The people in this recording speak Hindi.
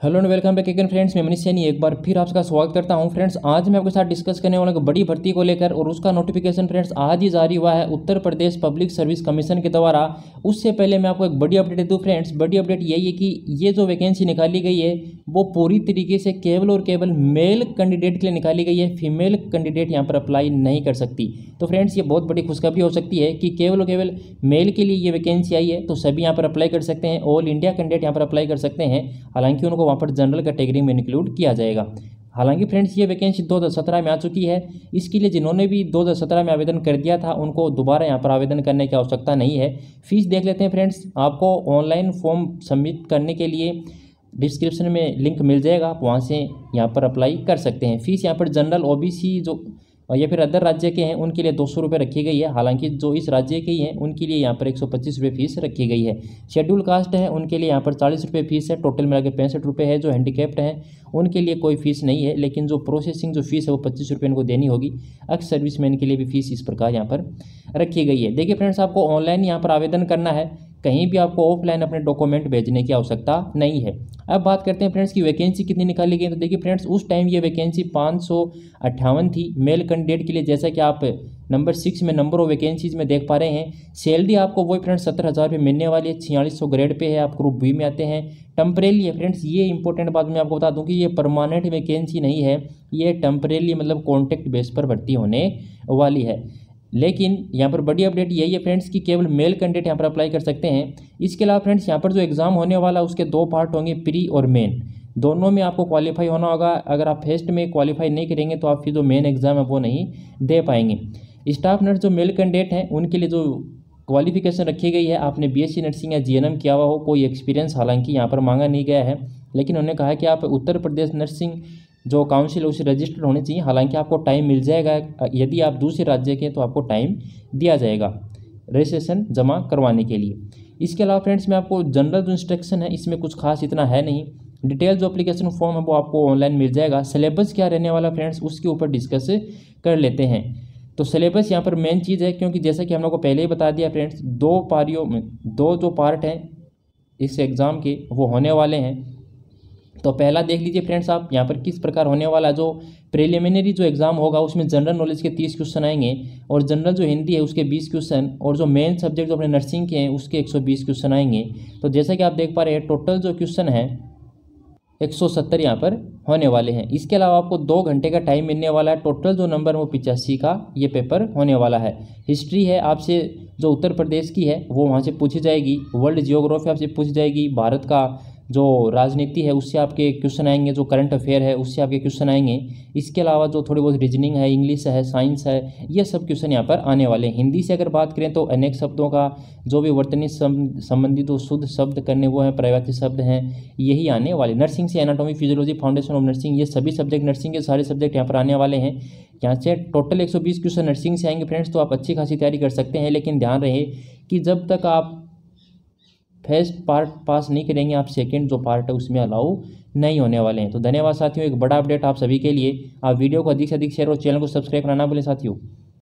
Hello and welcome back again friends, मैं मनीष सैनी एक बार फिर आपका स्वागत करता हूँ। फ्रेंड्स, आज मैं आपके साथ डिस्कस करने वाला एक बड़ी भर्ती को लेकर और उसका नोटिफिकेशन फ्रेंड्स, आज ही जारी हुआ है Uttar Pradesh public service commission के द्वारा। उससे पहले मैं आपको एक बड़ी अपडेट दूँ, फ्रेंड्स। बड़ी अपडेट यही है कि ये जो वैकेंसी निकाली गई है, वो पूरी तरीके से केवल और केवल मेल कैंडिडेट के लिए निकाली गई है। फीमेल कैंडिडेट यहाँ पर अप्लाई नहीं कर सकती। तो फ्रेंड्स, ये बहुत बड़ी खुशखबरी हो सकती है कि केवल और केवल मेल के लिए ये वैकेंसी आई है तो सभी यहाँ पर अप्लाई कर सकते हैं। ऑल इंडिया कैंडिडेट यहाँ पर अप्लाई कर सकते हैं। हालाँकि उनको वहाँ पर जनरल कैटेगरी में इंक्लूड किया जाएगा। हालाँकि फ्रेंड्स ये वैकेंसी 2017 में आ चुकी है। इसके लिए जिन्होंने भी 2017 में आवेदन कर दिया था, उनको दोबारा यहाँ पर आवेदन करने की आवश्यकता नहीं है। फ़ीस देख लेते हैं फ्रेंड्स आपको ऑनलाइन फॉर्म सबमिट करने के लिए डिस्क्रिप्शन में लिंक मिल जाएगा। आप वहाँ से यहाँ पर अप्लाई कर सकते हैं। फ़ीस यहाँ पर जनरल ओबीसी जो या फिर अदर राज्य के हैं, उनके लिए दो सौ रुपये रखी गई है। हालाँकि जो इस राज्य के ही हैं, उनके लिए यहाँ पर एक सौ पच्चीस रुपये फ़ीस रखी गई है। शेड्यूल कास्ट है, उनके लिए यहाँ पर चालीस रुपये फ़ीस है। टोटल मिला के पैंसठ रुपये है, जो हैंडीकेप्ड हैं, उनके लिए कोई फ़ीस नहीं है, लेकिन जो प्रोसेसिंग जो फ़ीस है, वो पच्चीस रुपये इनको देनी होगी। एक्स सर्विसमैन के लिए भी फ़ीस इस प्रकार यहाँ पर रखी गई है। देखिए फ्रेंड्स आपको ऑनलाइन यहाँ पर आवेदन करना है। कहीं भी आपको ऑफलाइन अपने डॉक्यूमेंट भेजने की आवश्यकता नहीं है। अब बात करते हैं फ्रेंड्स की वैकेंसी कितनी निकाली गई तो देखिए फ्रेंड्स उस टाइम ये वैकेंसी पाँच सौ अट्ठावन थी। मेल कैंडिडेट के लिए जैसा कि आप नंबर सिक्स में नंबर ऑफ़ वैकेंसीज में देख पा रहे हैं सैलरी आपको वही फ्रेंड्स सत्तर हज़ार रुपये मिलने वाली है, छियालीस सौ ग्रेड पे है, आप ग्रुप बी में आते हैं। टम्परेली है फ्रेंड्स ये इंपॉर्टेंट बात मैं आपको बता दूँ कि ये परमानेंट वैकेंसी नहीं है, ये टम्परेली मतलब कॉन्टैक्ट बेस पर भर्ती होने वाली है। लेकिन यहाँ पर बड़ी अपडेट यही है फ्रेंड्स कि केवल मेल कैंडिडेट यहाँ पर अप्लाई कर सकते हैं। इसके अलावा फ्रेंड्स यहाँ पर जो एग्ज़ाम होने वाला, उसके दो पार्ट होंगे, प्री और मेन। दोनों में आपको क्वालिफाई होना होगा। अगर आप फ़र्स्ट में क्वालिफाई नहीं करेंगे तो आप फिर जो मेन एग्ज़ाम है वो नहीं दे पाएँगे। स्टाफ नर्स जो मेल कैंडिडेट हैं, उनके लिए जो क्वालिफिकेशन रखी गई है, आपने बीएससी नर्सिंग या जीएनएम किया हुआ हो, कोई एक्सपीरियंस हालाँकि यहाँ पर मांगा नहीं गया है। लेकिन उन्होंने कहा कि आप उत्तर प्रदेश नर्सिंग जो काउंसिल उसे रजिस्टर्ड होने चाहिए। हालाँकि आपको टाइम मिल जाएगा, यदि आप दूसरे राज्य के तो आपको टाइम दिया जाएगा रजिस्ट्रेशन जमा करवाने के लिए। इसके अलावा फ्रेंड्स में आपको जनरल जो इंस्ट्रक्शन है, इसमें कुछ खास इतना है नहीं। डिटेल जो अप्लीकेशन फॉर्म है, वो आपको ऑनलाइन मिल जाएगा। सिलेबस क्या रहने वाला फ्रेंड्स उसके ऊपर डिस्कस कर लेते हैं। तो सिलेबस यहाँ पर मेन चीज़ है, क्योंकि जैसा कि हम लोग को पहले ही बता दिया फ्रेंड्स दो पारियों में, दो जो पार्ट हैं, इस एग्ज़ाम के, वो होने वाले हैं। तो पहला देख लीजिए फ्रेंड्स आप, यहाँ पर किस प्रकार होने वाला जो प्रिलिमिनरी जो एग्ज़ाम होगा, उसमें जनरल नॉलेज के तीस क्वेश्चन आएँगे और जनरल जो हिंदी है, उसके बीस क्वेश्चन और जो मेन सब्जेक्ट जो अपने नर्सिंग के हैं, उसके एक सौ बीस क्वेश्चन आएँगे। तो जैसा कि आप देख पा रहे हैं टोटल जो क्वेश्चन है, एक सौ सत्तर यहाँ पर होने वाले हैं। इसके अलावा आपको दो घंटे का टाइम मिलने वाला है। टोटल जो नंबर वो पिचासी का ये पेपर होने वाला है। हिस्ट्री है, आपसे जो उत्तर प्रदेश की है, वो वहाँ से पूछी जाएगी। वर्ल्ड जियोग्राफी आपसे पूछी जाएगी। भारत का जो राजनीति है, उससे आपके क्वेश्चन आएँगे, जो करंट अफेयर है, उससे आपके क्वेश्चन आएँगे। इसके अलावा जो थोड़ी बहुत रीजनिंग है इंग्लिश है साइंस है, ये सब क्वेश्चन यहाँ पर आने वाले हैं। हिंदी से अगर बात करें तो अनेक शब्दों का जो भी वर्तनी संबंधित जो शुद्ध शब्द करने, वो हैं प्रयाती शब्द हैं, यही आने वाले। नर्सिंग से anatomy physiology foundation of nursing ये सभी सब्जेक्ट नर्सिंग के सारे सब्जेक्ट यहाँ पर आने वाले हैं। यहाँ से टोटल एक सौ बीस क्वेश्चन नर्सिंग से आएँगे फ्रेंड्स तो आप अच्छी खासी तैयारी कर सकते हैं, लेकिन ध्यान रहे कि जब तक आप फ़र्स्ट पार्ट पास नहीं करेंगे, आप सेकंड जो पार्ट है उसमें अलाउ नहीं होने वाले हैं। तो धन्यवाद साथियों, एक बड़ा अपडेट आप सभी के लिए। आप वीडियो को अधिक से अधिक शेयर और चैनल को सब्सक्राइब करना बोले साथियों।